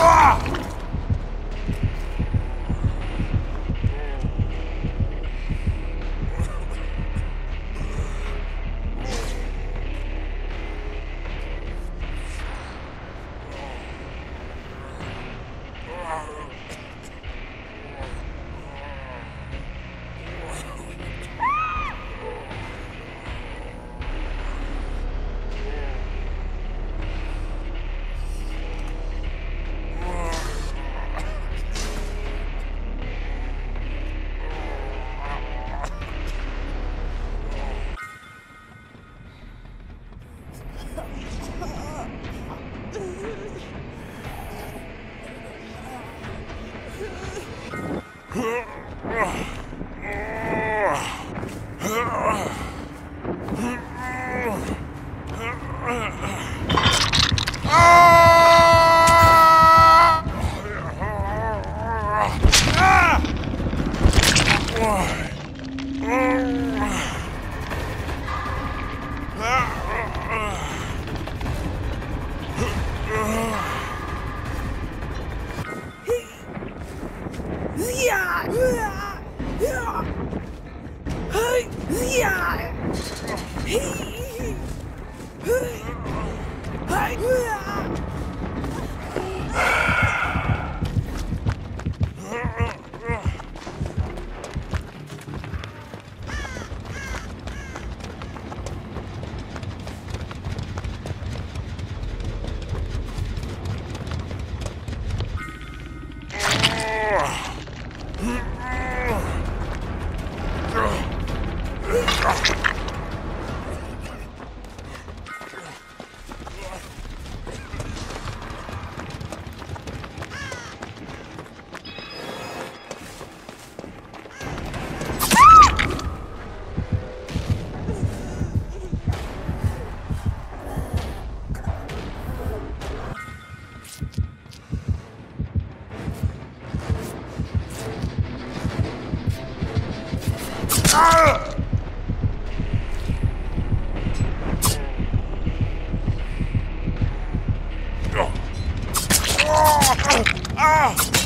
哇 Ah!